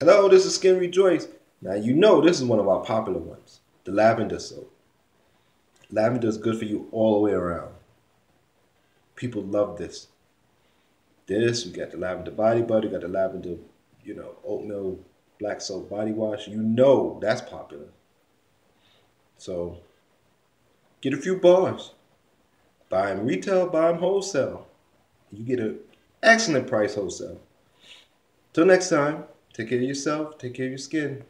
Hello, this is Skin Rejoice. Now you know this is one of our popular ones, the lavender soap. Lavender is good for you all the way around. People love this. This, we got the lavender body butter, got the lavender, you know, oatmeal black soap body wash. You know that's popular. So get a few bars. Buy them retail, buy them wholesale. You get an excellent price wholesale. Till next time. Take care of yourself. Take care of your skin.